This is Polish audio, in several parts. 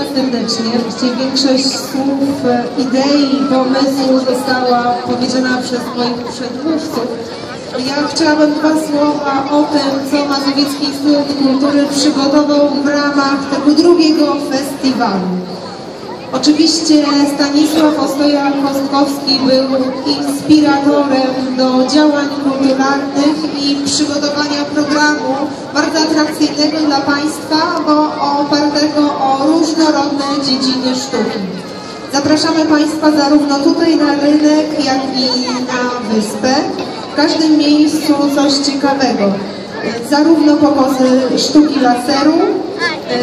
Państwa serdecznie. Właściwie większość słów, e, idei, pomysłu została powiedziana przez moich przedmówców. Ja chciałabym dwa słowa o tym, co Mazowiecki Instytut Kultury przygotował w ramach tego drugiego festiwalu. Oczywiście Stanisław Ostoja-Kostkowski był inspiratorem do działań kulturalnych i przygotowania programu bardzo atrakcyjnego dla Państwa, bo opartego o różnorodne dziedziny sztuki. Zapraszamy Państwa zarówno tutaj na rynek, jak i na wyspę. W każdym miejscu coś ciekawego. Zarówno pokazy sztuki laseru, e,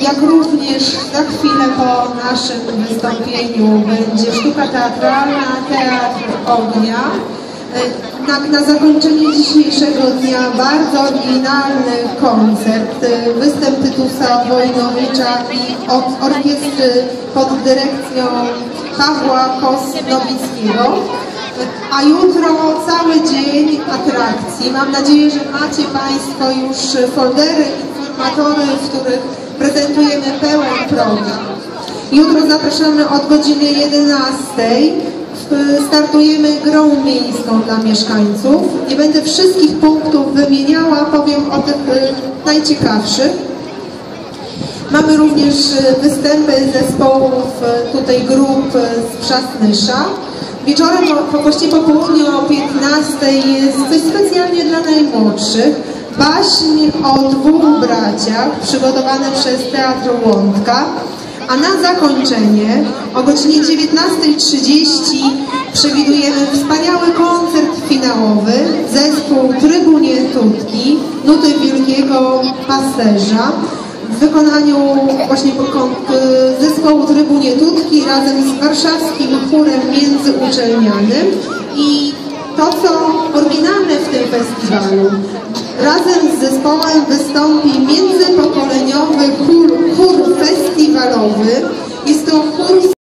jak również za chwilę po naszym wystąpieniu będzie sztuka teatralna, teatr ognia. E, Na, na zakończenie dzisiejszego dnia bardzo oryginalny koncert, e, występ Tytusa Wojnowicza od orkiestry pod dyrekcją Pawła Kos-Nowickiego. A jutro cały dzień atrakcji. Mam nadzieję, że macie Państwo już foldery, informatory, w których prezentujemy pełen program. Jutro zapraszamy od godziny 11. W- Startujemy grą miejską dla mieszkańców. Nie będę wszystkich punktów wymieniała, powiem o tych y, najciekawszych. Mamy również e, występy zespołów tutaj grup z Przasnysza. Wieczorem, właściwie po południu o 15 jest coś specjalnie dla najmłodszych. Baśń o dwóch braciach przygotowane przez Teatr Łądka. A na zakończenie o godzinie 19.30 przewidujemy wspaniały koncert finałowy zespół Trybunie Tutki, nuty wielkiego pasterza w wykonaniu właśnie y, zespołu Trybunie Tutki razem z warszawskim chórem międzyuczelnianym. I to, co oryginalne w tym festiwalu, razem z zespołem wystąpi międzypokoleniowy Né? estão funcionando.